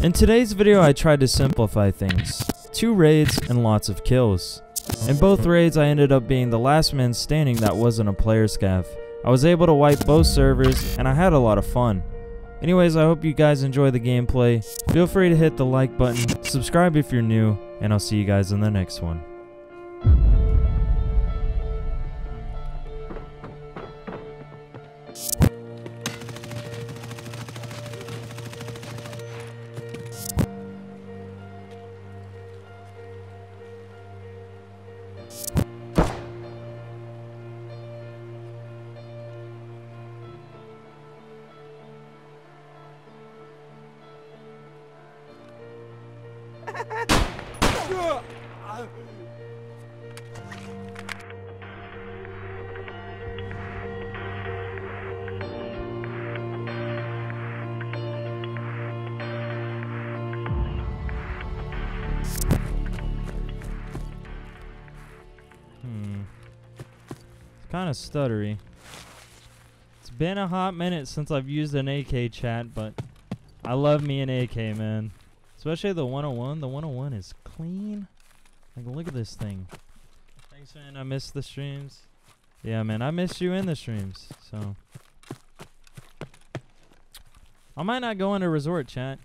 In today's video I tried to simplify things. Two raids and lots of kills. In both raids I ended up being the last man standing that wasn't a player scav. I was able to wipe both servers and I had a lot of fun. Anyways, I hope you guys enjoy the gameplay. Feel free to hit the like button, subscribe if you're new, and I'll see you guys in the next one. Hmm. kind of stuttery. It's been a hot minute since I've used an AK chat, but I love me an AK, man. Especially the 101. The 101 is clean. Like, look at this thing. Thanks, man. I missed the streams. Yeah, man. I missed you in the streams. So. I might not go into resort chat.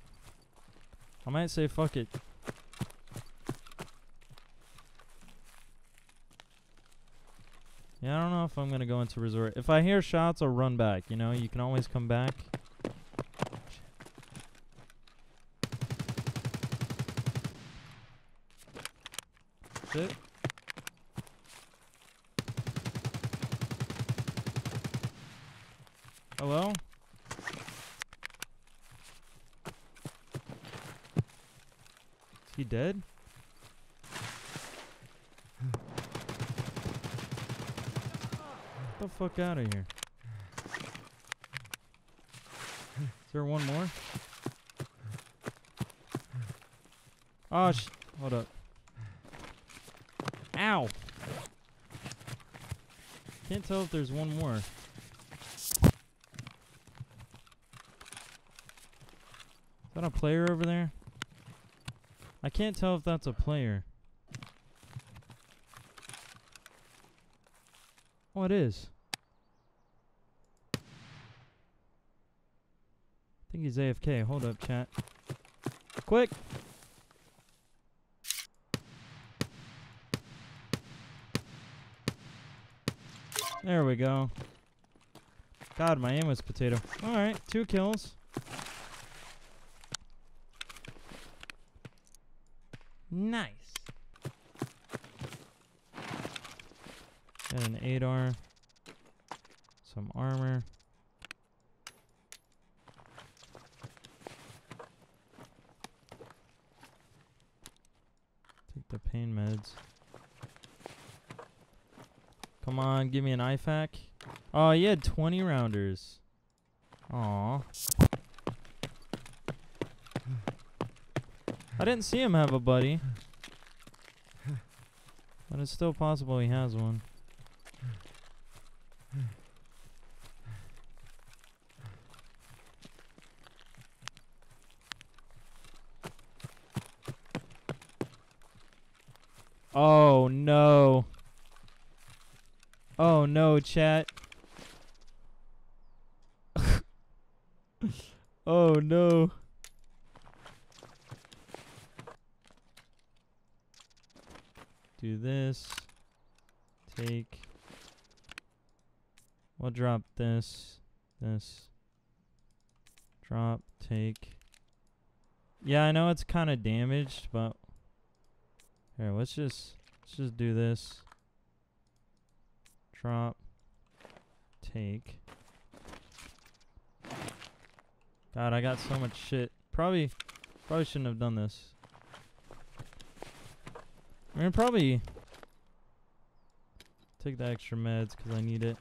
I might say fuck it. Yeah, I don't know if I'm gonna go into resort. If I hear shots, I'll run back. You know, you can always come back. Shit. Hello? Is he dead? Get the fuck out of here. Is there one more? Oh, sh hold up. Can't tell if there's one more. Is that a player over there? I can't tell if that's a player. Oh, it is. I think he's AFK. Hold up, chat. Quick! There we go. God, my aim was potato. Alright, two kills. Nice. Got an ADAR. Some armor. Take the pain meds. Come on, give me an IFAK. Oh, he had 20 rounders. Aw. I didn't see him have a buddy. But it's still possible he has one. Oh no. Oh no, chat. oh no. Do this. Take. We'll drop this. This. Drop. Take. Yeah, I know it's kind of damaged, but here, let's just let's just do this. Drop. Take. God, I got so much shit. Probably, probably shouldn't have done this. I mean, probably take the extra meds because I need it.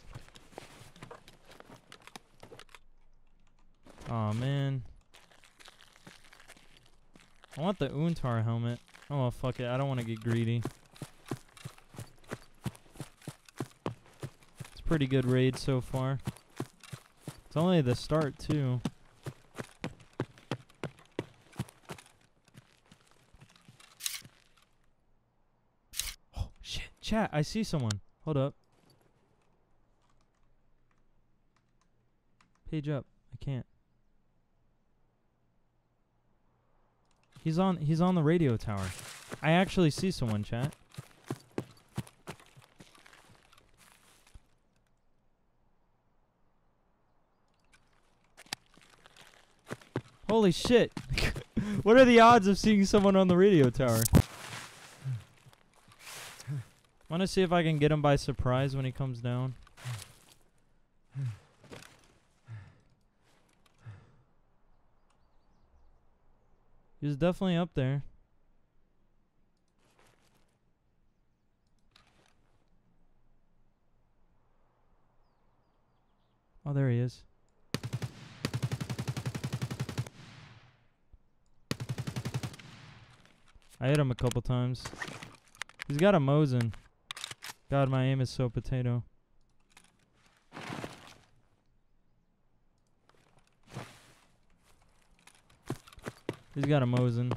oh, man. I want the Untar helmet. Oh, fuck it. I don't want to get greedy. pretty good raid so far. It's only the start, too. Oh, shit. Chat, I see someone. Hold up. Page up. I can't. He's on he's on the radio tower. I actually see someone, chat. Holy shit. what are the odds of seeing someone on the radio tower? Want to see if I can get him by surprise when he comes down? He's definitely up there. Oh, there he is. I hit him a couple times. He's got a Mosin. God, my aim is so potato. He's got a Mosin.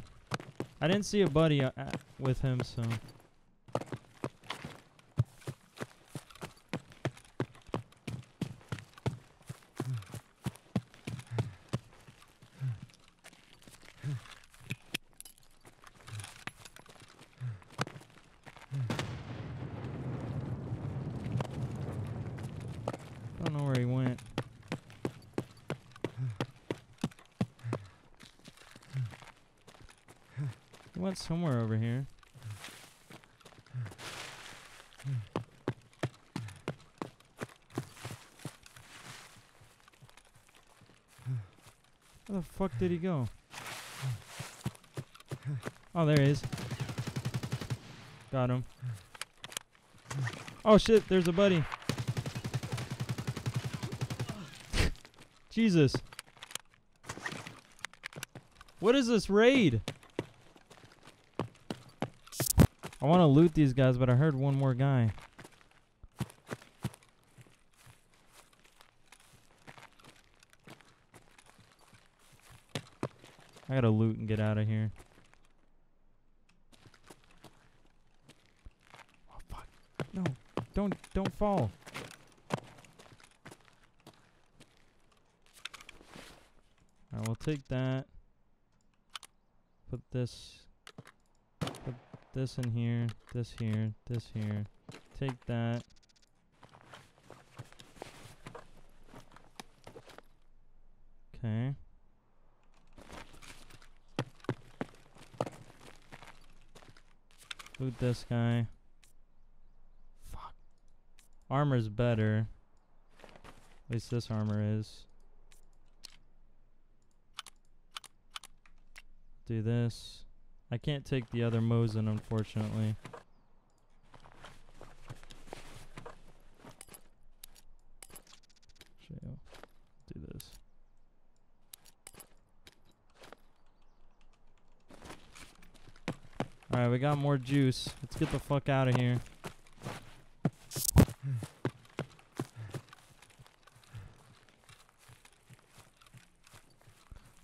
I didn't see a buddy uh, with him, so. Don't know where he went. He went somewhere over here. Where the fuck did he go? Oh, there he is. Got him. Oh shit, there's a buddy. Jesus. What is this raid? I want to loot these guys, but I heard one more guy. I gotta loot and get out of here. Oh fuck! No, don't don't fall. Alright, we'll take that. Put this. This in here. This here. This here. Take that. Okay. Loot this guy. Fuck. Armor's better. At least this armor is. Do this. I can't take the other Mosin, unfortunately. Do this. Alright, we got more juice. Let's get the fuck out of here.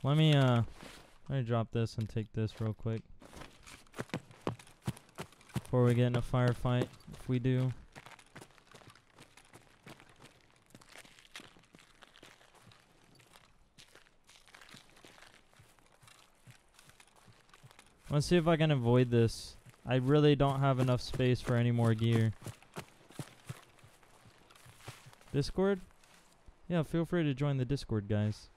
Let me, uh, let me drop this and take this real quick. Before we get in a firefight, if we do. Let's see if I can avoid this. I really don't have enough space for any more gear. Discord? Yeah, feel free to join the Discord, guys.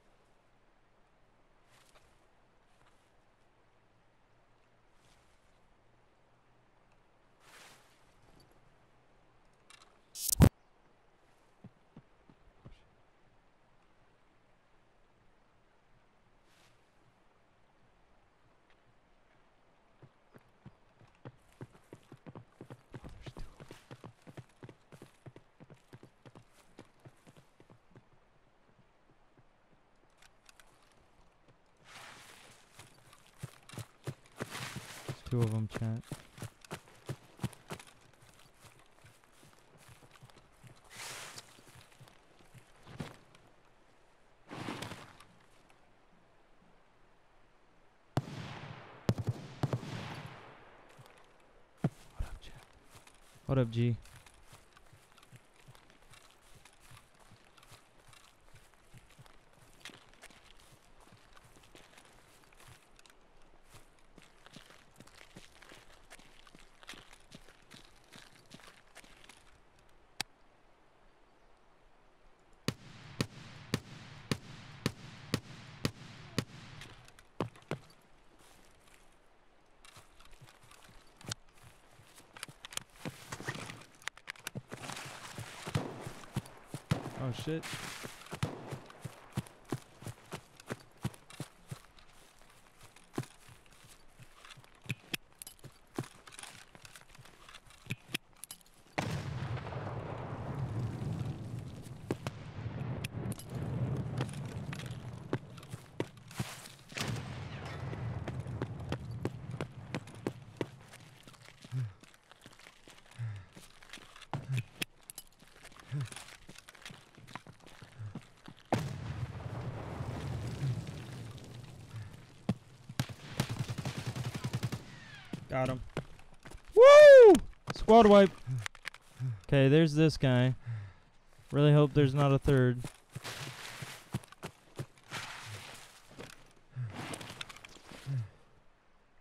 Two of them, chat. What up, chat? What up, G? Shit. Got him. Woo! Squad wipe. Okay, there's this guy. Really hope there's not a third.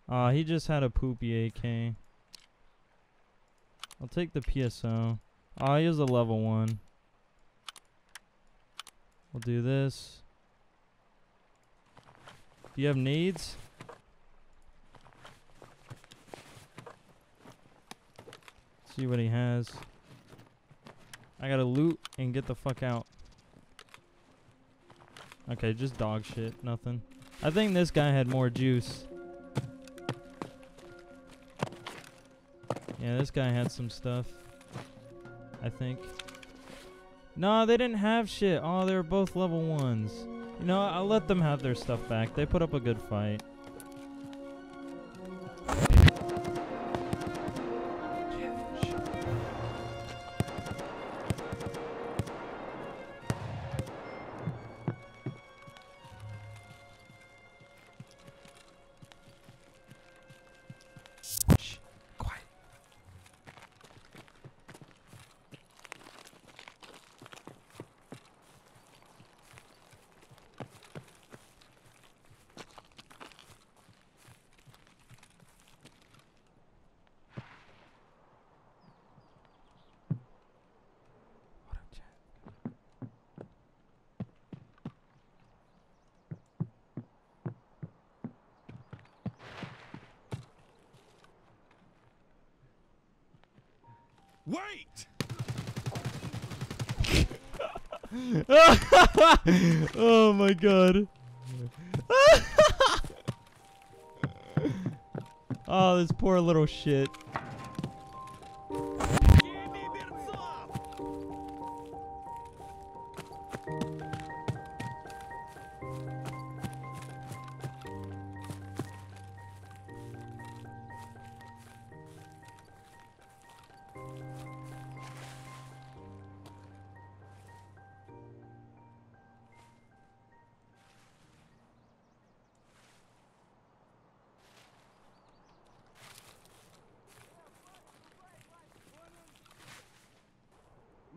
Aw, he just had a poopy AK. I'll take the PSO. Aw, he is a level one. We'll do this. Do you have nades? See what he has. I gotta loot and get the fuck out. Okay, just dog shit. Nothing. I think this guy had more juice. Yeah, this guy had some stuff. I think. No, they didn't have shit. Oh, they were both level ones. You know, I'll let them have their stuff back. They put up a good fight. Wait! oh my god. oh, this poor little shit.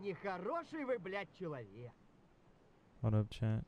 Нехороший вы, блядь, человек. What up, chat?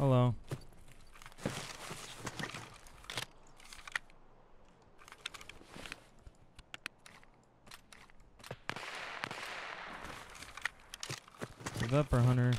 Hello. Give up for Hunter.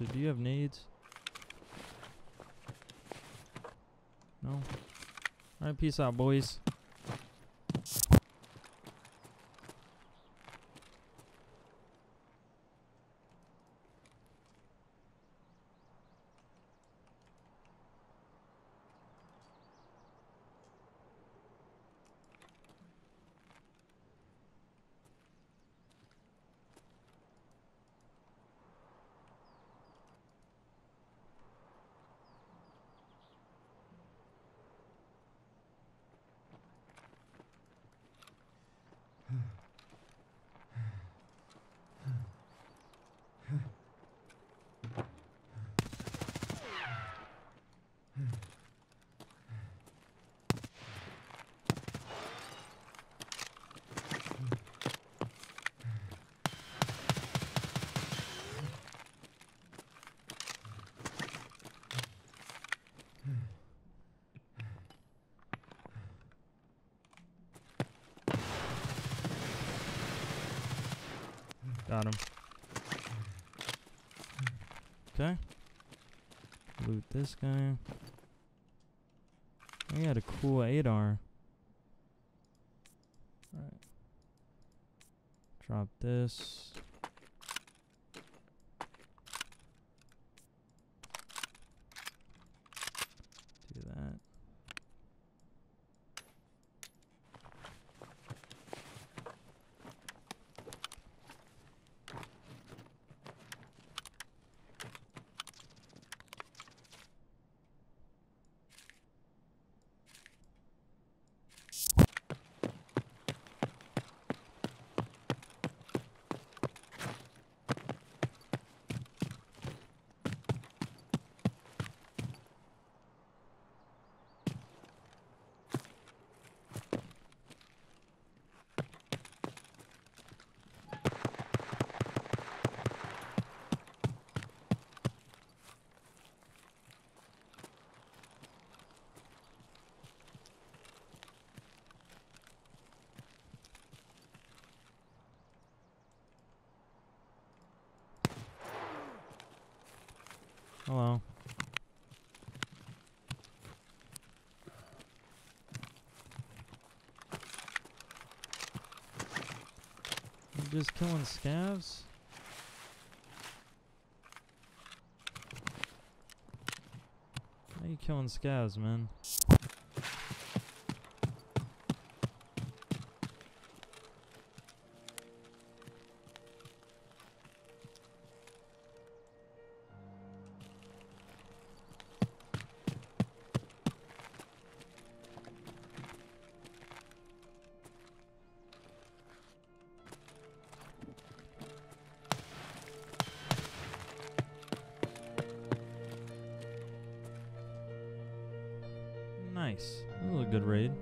Actually, do you have nades? No. Alright, peace out, boys. Got him. Okay. Loot this guy. He had a cool ADAR. Alright. Drop this. Do that. Hello. You just killing scavs? How you killing scavs, man? Nice. That was a good raid.